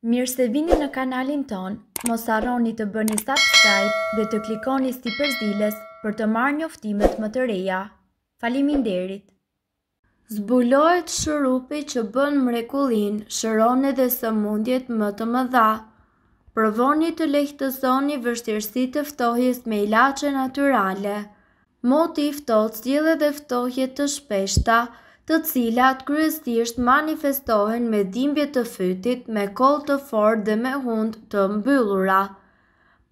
Mirë se vini në kanalin ton, mos harroni të bëni subscribe dhe të klikoni sipër ziles për të marrë njoftimet më të reja. Faleminderit! Zbulohet shurupi që bën mrekullinë, shëron edhe sëmundjet më të mëdha. Provoni të lehtësoni vështirësi të ftohjes me ilaçe natyrale. Moti i ftohtë sjell edhe ftohje të shpeshta, të cilat kryesisht manifestohen me dhimbje të fytit, me kollë të fortë dhe me hundë të mbyllura.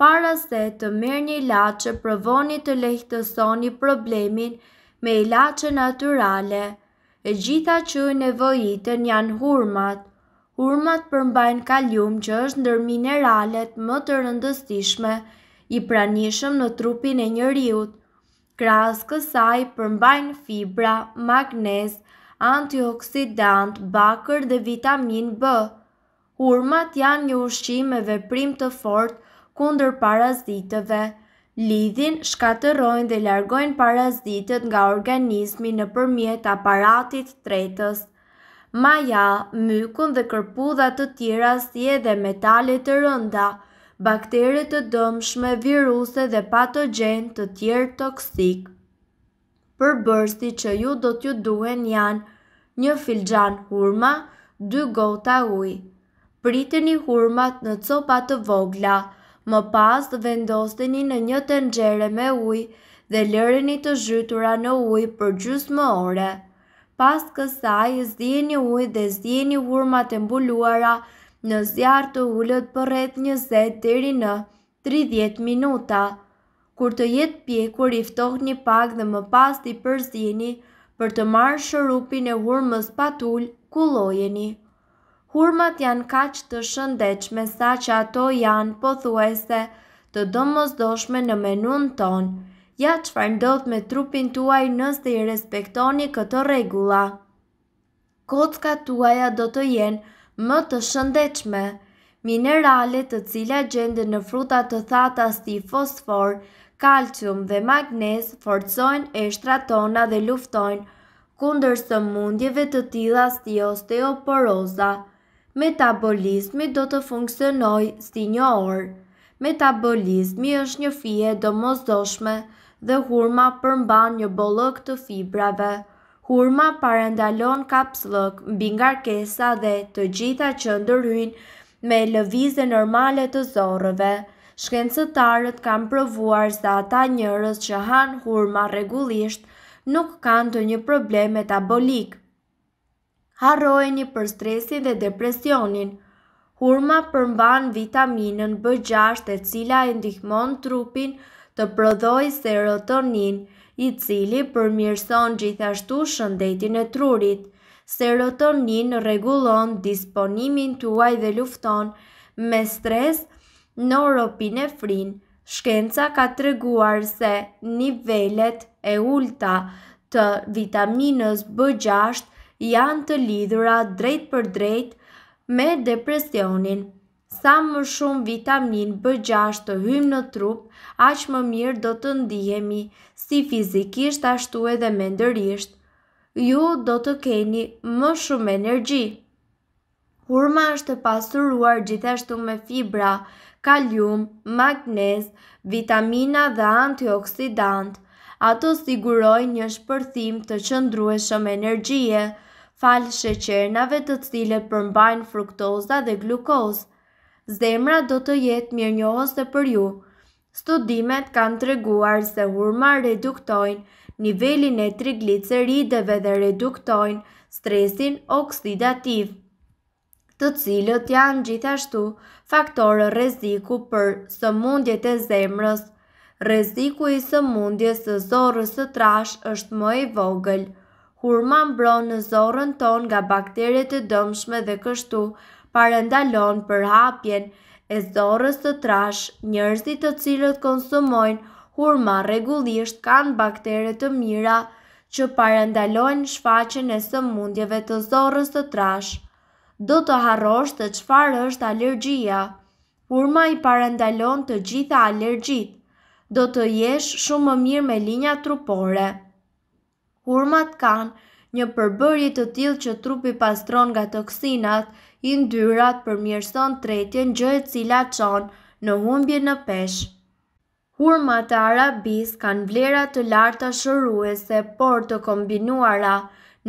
Para se të merrni ilaçe provoni të lehtësoni problemin me ilaçe natyrale. E gjitha që ju nevojiten janë hurmat. Hurmat përmbajnë kalium që është ndër mineralet më të rëndësishme i pranishëm në trupin e njeriut. Krahas kësaj përmbajnë fibra, magnez, antioksidant, bakër dhe vitaminë B. Hurmat janë një ushqim me veprim të fortë kundër parazitëve. Lidhin, shkatërrojnë dhe largojnë parazitët nga organizmi nëpërmjet aparatit tretës. Maja, mykun dhe kërpudha të tjera si edhe metale të rënda, baktere të dëmshme, viruse dhe patogjenë të tjerë toksikë. Përbërësit që ju do t'ju duhen janë një filxhan hurma, dy gota ujë. Priteni hurmat në copa të vogla, më pas vendoseni në një tenxhere me ujë dhe lëreni të zhytura në ujë për gjysmë ore. Pas kësaj, zieni ujë dhe zieni hurmat e mbuluara në zjarr të ulët për rreth 20 deri në 30 minuta. Kur të jetë pjekur, i ftohni pak dhe më pas i përzieni për të marrë shurupin e hurmës pa tul, kullojeni. Hurmat janë kaq të shëndetshme saqë ato janë pothuajse të domosdoshme në menunë tonë. Ja çfarë ndodh me trupin tuaj nëse i respektoni këto rregulla. Kockat tuaja do të jenë më të shëndetshme. Mineralet të cilat gjenden në fruta të thata si fosfor, kalcium dhe magnez forcojnë eshtrat tona dhe luftojnë kundër sëmundjeve të tilla si osteoporoza. Metabolizmi do të funksionojë si një orë. Metabolizmi është një fije e domosdoshme dhe hurma përmban një bollëk të fibrave. Hurma parandalon kapsllëk mbingarkesa dhe të gjitha që ndërhyjnë me lëvizje normale të zorrëve. Shkencëtarët kanë provuar se ata njerëz që hanë hurma rregullisht nuk kanë ndonjë problem metabolik. Harrojeni për stresin dhe depresionin. Hurma përmban vitaminën B6 e cila e ndihmon trupin të prodhojë serotoninë, i cili përmirëson gjithashtu shëndetin e trurit. Serotonin rregullon disponimin tuaj dhe lufton me stres norepinefrinë. Shkenca ka treguar se nivelet e ulëta të vitaminës B gjashtë janë të lidhura drejtpërdrejt me depresionin. Sa më shumë vitaminë B6 të hyjmë në trup, aq më mirë do të ndihemi si fizikisht ashtu edhe mendërisht. Ju do të keni më shumë energji. Hurma është e pasuruar gjithashtu me fibra, kalium, magnez, vitamina dhe antioksidantë. Ato sigurojnë një shpërthim të qëndrueshëm energjie, falë sheqernave të cilët përmbajnë fruktoza dhe glukozë. Zemra do të jetë mirënjohëse për ju. Studimet kanë treguar se hurma reduktojnë nivelin e triglicerideve dhe reduktojnë stresin oksidativ. të cilët janë gjithashtu faktorë rreziku për sëmundjet e zemrës. Rreziku i sëmundjes së zorrës së trashë është më i vogël. Hurma mbron në zorrën tonë nga bakteret e dëmshme dhe kështu parandalon përhapjen e zorrës së trashë. Njerëzit të cilët konsumojnë hurma rregullisht kanë baktere të mira që parandalojnë shfaqjen e sëmundjeve të zorrës së trashë. Do të harrosh se çfarë është alergjia. Hurma i parandalon të gjitha alergjitë. Do të jesh shumë më mirë me linjat trupore. Hurmat kanë një përbërje të tillë që trupin pastron nga toksinat, yndyrat, përmirëson tretjen gjë e cila çon në humbje në peshë. Hurmat e Arabisë kanë vlera të larta shëruese por të kombinuara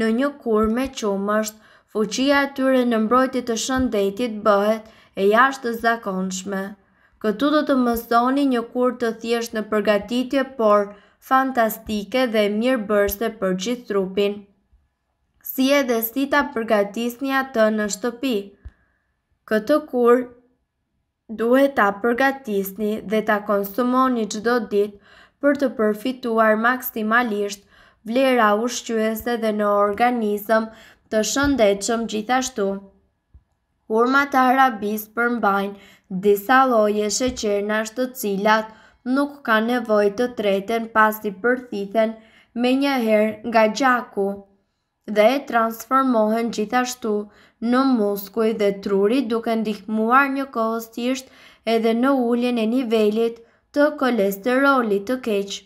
në një kurë me qumësht, fuqia e tyre në mbrojtje të shëndetit bëhet e jashtëzakonshme. Këtu do të mësoni një kurë të thjeshtë në përgatitje por fantastike dhe mirëbërëse për gjithë trupin. Si edhe si ta përgatisni atë në shtëpi. Këtë kurë. Duhet ta përgatisni dhe ta konsumoni çdo ditë për të përfituar maksimalisht vlera ushqyese dhe një organizëm të shëndetshëm gjithashtu. Hurmat e Arabisë përmbajnë disa lloje sheqernash të cilat nuk kanë nevojë të treten pasi përthithen menjëherë nga gjaku. dhe transformohen gjithashtu në muskuj dhe truri duke ndihmuar njëkohësisht edhe në uljen e nivelit të kolesterolit të keq.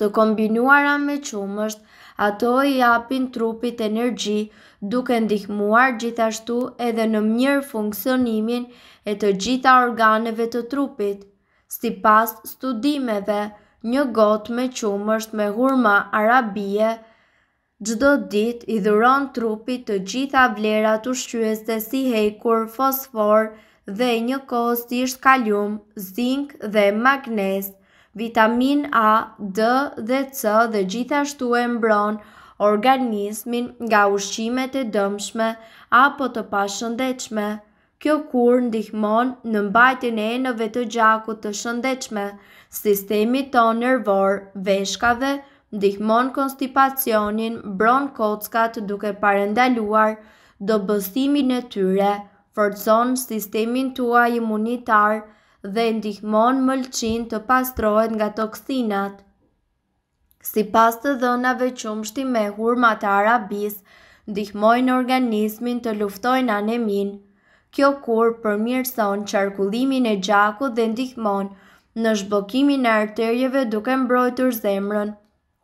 Të kombinuara me qumësht, ato i japin trupit energji duke ndihmuar gjithashtu edhe në mirëfunksionimin e të gjitha organeve të trupit. Sipas studimeve, një gotë me qumësht me hurma arabie çdo ditë i dhuron trupit të gjitha vlerat ushqyese si hekur, fosfor dhe njëkohësisht kalium, zink dhe magnez, vitaminë A, D dhe C dhe gjithashtu e mbron organizmin nga ushqimet e dëmshme apo të pashëndetshme, Kjo kurë ndihmon në mbajtjen e enëve të gjakut të shëndetshme, sistemit tonë nervor, veshkave, ndihmon konstipacionin, mbron kockat duke parandaluar dobësimin e tyre, forcon sistemin tuaj imunitar dhe ndihmon mëlçinë të pastrohet nga toksinat. Sipas të dhënave qumështi me hurmat e Arabisë ndihmojnë organizmin të luftojnë aneminë. Kjo kurë përmirëson qarkullimin e gjakut dhe ndihmon në zhbllokimin e arterieve duke mbrojtur zemrën.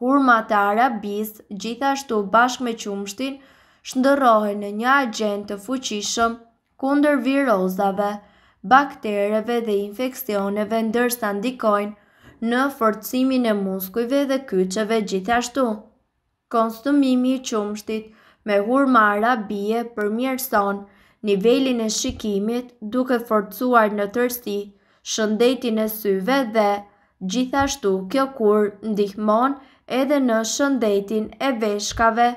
Hurmat e Arabisë gjithashtu bashkë me qumështin shndërrohen në një agjent të fuqishëm kundër virozave, baktereve dhe infeksioneve ndërsa ndikojnë në forcimin e muskujve dhe kyçeve gjithashtu. Konsumimi i qumështit me hurma arabie përmirëson nivelin e shikimit duke forcuar në tërësi shëndetin e syve dhe gjithashtu kjo kurë ndihmon edhe në shëndetin e veshkave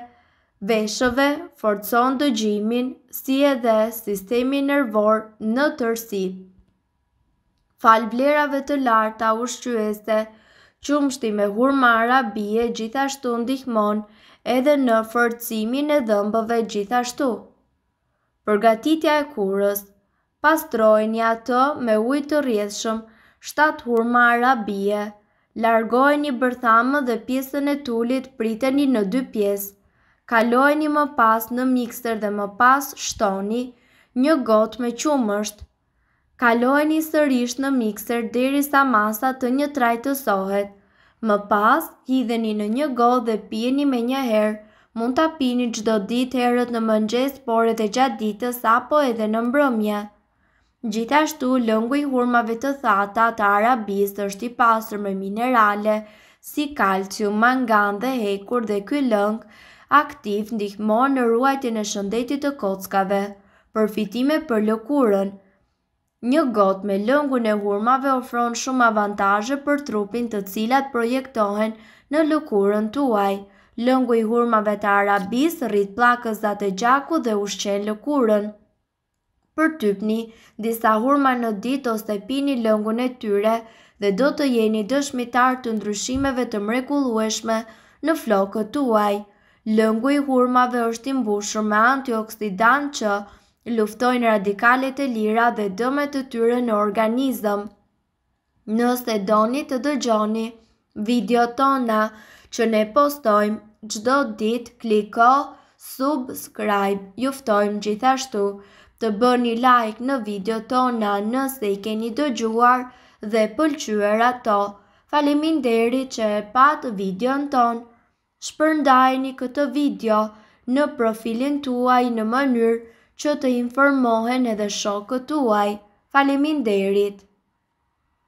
veshëve forcon dëgjimin si edhe sistemin nervor në tërësi. Falë vlerave të larta ushqyese, qumështi me hurma arabie gjithashtu ndihmon edhe në forcimin e dhëmbëve gjithashtu. Përgatitja e kurës pastrojeni atë me ujë të rrjedhshëm shtatë hurma arabie, largojeni bërthamët dhe pjesën e tulit priteni në dy pjesë, kalojeni më pas në mikser dhe më pas shtoni një gotë me qumësht. Kalojeni sërish në mikser derisa masa të njëtrajtësohet. Më pas, hidheni në një gotë dhe pijeni menjëherë Mund ta pini çdo ditë herët në mëngjes, por edhe gjatë ditës apo edhe në mbrëmje. Gjithashtu, lëngu i hurmave të thata të arabisë është i pasur me minerale si kalcium, mangan dhe hekur dhe ky lëng aktiv ndihmon në ruajtjen e shëndetit të kockave. Përfitime për lëkurën. Një gotë me lëngun e hurmave ofron shumë avantazhe për trupin të cilat projektohen në lëkurën tuaj. Lëngu i hurmave të Arabisë rrit pllakëzat e gjakut dhe ushqen lëkurën. Përtypni disa hurma në ditë ose pini lëngun e tyre dhe do të jeni dëshmitarë të ndryshimeve të mrekullueshme në flokët tuaj. Lëngu i hurmave është i mbushur me antioksidantë që luftojnë radikalet e lira dhe dëmet e tyre në organizëm. Nëse doni të dëgjoni videot tona që ne postojmë çdo ditë, kliko subscribe. Ju ftojmë gjithashtu të bëni like në videot tona nëse i keni dëgjuar dhe pëlqyer ato. Faleminderit që e patë videon tonë. Shpërndajeni këtë video në profilin tuaj në mënyrë që të informohen edhe shokët tuaj. Faleminderit!